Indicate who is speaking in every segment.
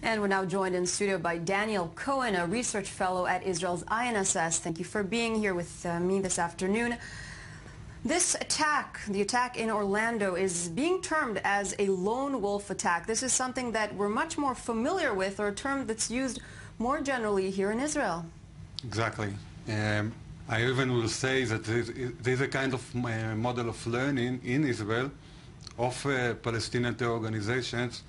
Speaker 1: And we're now joined in studio by Daniel Cohen, a research fellow at Israel's INSS. Thank you for being here with uh, me this afternoon. This attack, the attack in Orlando, is being termed as a lone wolf attack. This is something that we're much more familiar with, or a term that's used more generally here in Israel.
Speaker 2: Exactly. Um, I even will say that there's a kind of uh, model of learning in Israel of uh, Palestinian organizations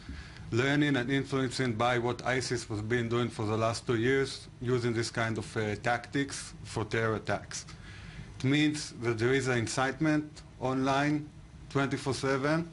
Speaker 2: learning and influencing by what ISIS has been doing for the last two years, using this kind of uh, tactics for terror attacks. It means that there is an incitement online 24-7,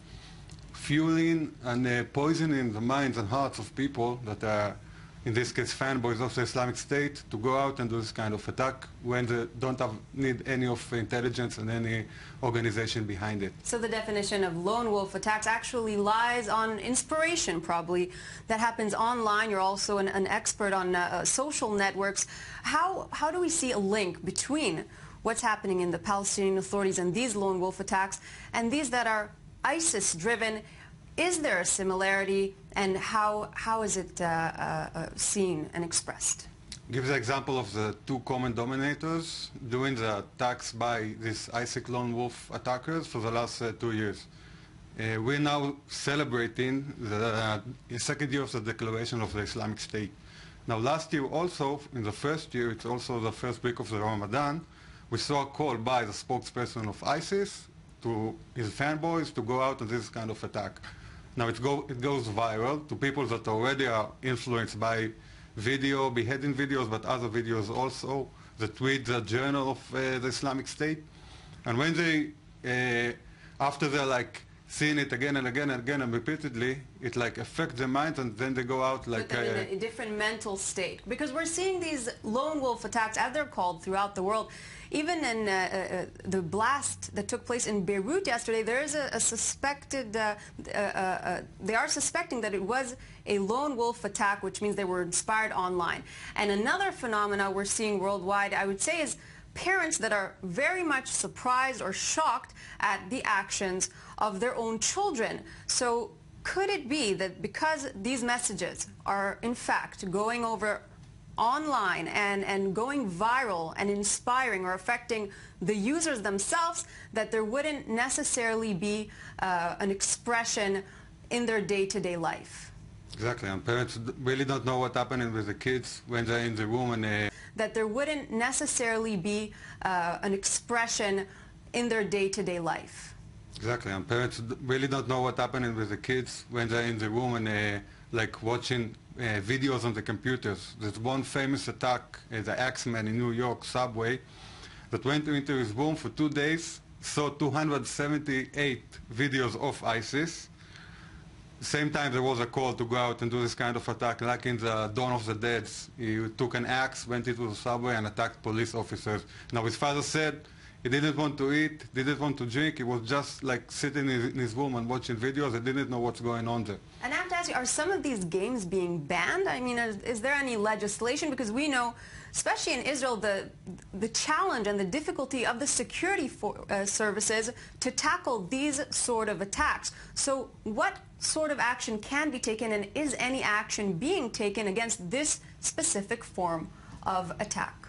Speaker 2: fueling and uh, poisoning the minds and hearts of people that are in this case fanboys of the Islamic State, to go out and do this kind of attack when they don't have, need any of intelligence and any organization behind it.
Speaker 1: So the definition of lone wolf attacks actually lies on inspiration, probably, that happens online. You're also an, an expert on uh, uh, social networks. How, how do we see a link between what's happening in the Palestinian authorities and these lone wolf attacks and these that are ISIS-driven is there a similarity, and how, how is it uh, uh, uh seen and expressed?
Speaker 2: Give the example of the two common dominators doing the attacks by these ISIS lone wolf attackers for the last uh, two years. Uh, we're now celebrating the uh, second year of the declaration of the Islamic State. Now last year also, in the first year, it's also the first week of the Ramadan, we saw a call by the spokesperson of ISIS to his fanboys to go out on this kind of attack. Now it, go, it goes viral to people that already are influenced by video, beheading videos, but other videos also, the tweet, the journal of uh, the Islamic State. And when they, uh, after they're like seeing it again and again and again and repeatedly, it like affects their mind and then they go out like...
Speaker 1: Uh, in a different mental state. Because we're seeing these lone wolf attacks, as they're called, throughout the world. Even in uh, uh, the blast that took place in Beirut yesterday, there is a, a suspected, uh, uh, uh, they are suspecting that it was a lone wolf attack, which means they were inspired online. And another phenomena we're seeing worldwide, I would say, is parents that are very much surprised or shocked at the actions of their own children. So could it be that because these messages are in fact going over online and, and going viral and inspiring or affecting the users themselves that there wouldn't necessarily be uh, an expression in their day-to-day -day life?
Speaker 2: Exactly, and parents really don't know what's happening with the kids when they're in the room and they...
Speaker 1: That there wouldn't necessarily be uh, an expression in their day-to-day -day life.
Speaker 2: Exactly, and parents really don't know what's happening with the kids when they're in the room and they like watching uh, videos on the computers. There's one famous attack, uh, the Axeman in New York subway, that went into his room for two days, saw 278 videos of ISIS, same time there was a call to go out and do this kind of attack, like in the Dawn of the Dead. He took an axe, went into the subway and attacked police officers. Now his father said he didn't want to eat, didn't want to drink. He was just like sitting in his room and watching videos. He didn't know what's going on there.
Speaker 1: And I have to ask you, are some of these games being banned? I mean, is, is there any legislation? Because we know, especially in Israel, the, the challenge and the difficulty of the security for, uh, services to tackle these sort of attacks. So what sort of action can be taken and is any action being taken against this specific form of attack?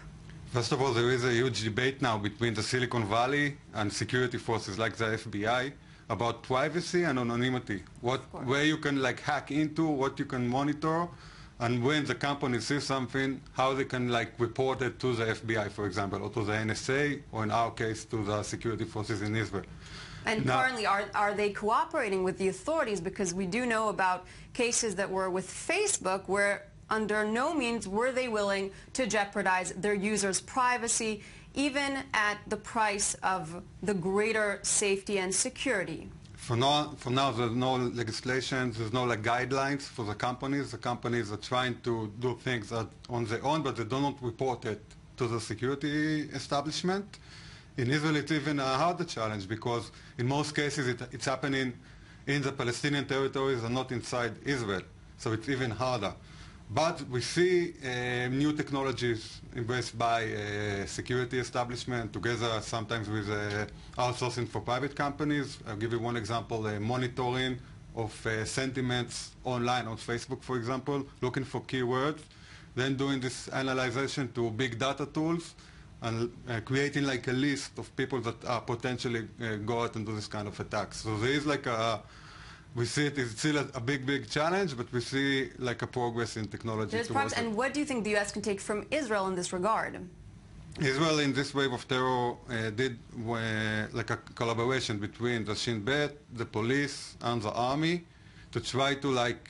Speaker 2: First of all, there is a huge debate now between the Silicon Valley and security forces like the FBI about privacy and anonymity. What, where you can like hack into, what you can monitor, and when the company sees something, how they can like report it to the FBI, for example, or to the NSA, or in our case, to the security forces in Israel.
Speaker 1: And now, currently, are, are they cooperating with the authorities? Because we do know about cases that were with Facebook where under no means were they willing to jeopardize their users' privacy, even at the price of the greater safety and security.
Speaker 2: For now, for now, there's no legislation, there's no like, guidelines for the companies. The companies are trying to do things on their own, but they do not report it to the security establishment. In Israel, it's even a harder challenge because in most cases it, it's happening in the Palestinian territories and not inside Israel. So it's even harder. But we see uh, new technologies embraced by uh, security establishment together sometimes with uh, outsourcing for private companies. I'll give you one example, uh, monitoring of uh, sentiments online on Facebook, for example, looking for keywords, then doing this analyzation to big data tools, and uh, creating like a list of people that are potentially go out and do this kind of attacks. So there is like a, we see it is still a, big, big challenge, but we see like a progress in technology.
Speaker 1: There's progress. And what do you think the U.S. can take from Israel in this regard?
Speaker 2: Israel in this wave of terror uh, did uh, like a collaboration between the Shin Bet, the police, and the army to try to like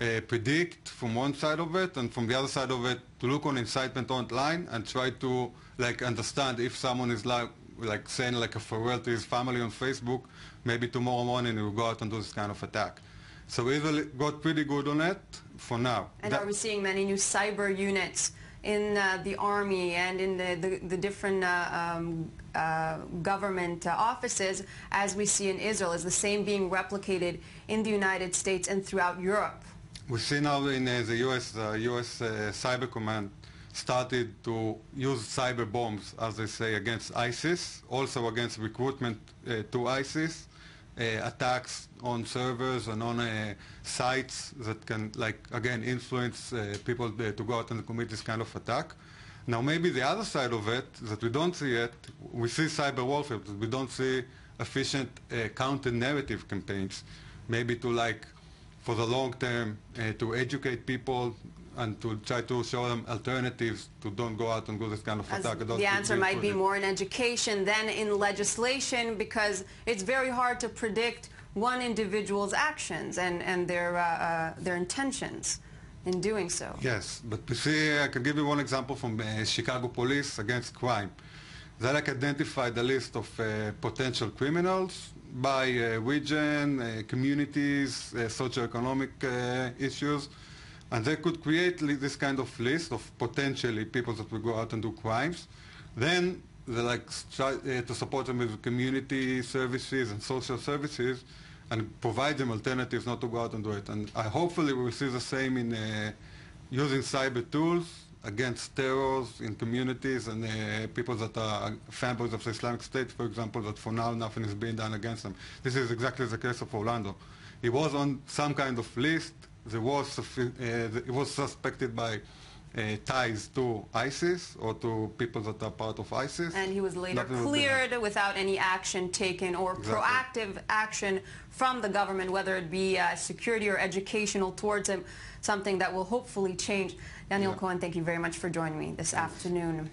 Speaker 2: uh, predict from one side of it and from the other side of it to look on incitement online and try to like understand if someone is like like saying like a farewell to his family on Facebook, maybe tomorrow morning he will go out and do this kind of attack. So Israel got pretty good on it for now.
Speaker 1: And
Speaker 2: That-
Speaker 1: are we seeing many new cyber units in uh, the army and in the, the, the different uh, um, uh, government uh, offices as we see in Israel? Is the same being replicated in the United States and throughout Europe?
Speaker 2: We see now in uh, the US, US uh, Cyber Command started to use cyber bombs, as they say, against ISIS, also against recruitment uh, to ISIS, uh, attacks on servers and on uh, sites that can, like, again, influence uh, people to go out and commit this kind of attack. Now, maybe the other side of it that we don't see yet, we see cyber warfare, but we don't see efficient uh, counter-narrative campaigns, maybe to like for the long term uh, to educate people and to try to show them alternatives to don't go out and do this kind of
Speaker 1: As
Speaker 2: attack.
Speaker 1: the answer might be more in education than in legislation because it's very hard to predict one individual's actions and, and their, uh, uh, their intentions in doing so.
Speaker 2: Yes, but you see, I can give you one example from uh, Chicago Police against crime. They like identified a list of uh, potential criminals by uh, region, uh, communities, uh, socioeconomic uh, issues, and they could create this kind of list of potentially people that will go out and do crimes. Then they like try uh, to support them with community services and social services, and provide them alternatives not to go out and do it. And I hopefully we will see the same in uh, using cyber tools against terrors in communities and uh, people that are fanboys of the Islamic State, for example, that for now nothing is being done against them. This is exactly the case of Orlando. He was on some kind of list. There was, uh, it was suspected by uh, ties to ISIS or to people that are part of ISIS.
Speaker 1: And he was later
Speaker 2: Nothing was
Speaker 1: cleared without any action taken or
Speaker 2: Exactly.
Speaker 1: proactive action from the government, whether it be uh, security or educational towards him, something that will hopefully change. Daniel
Speaker 2: Yeah.
Speaker 1: Cohen, thank you very much for joining me this afternoon.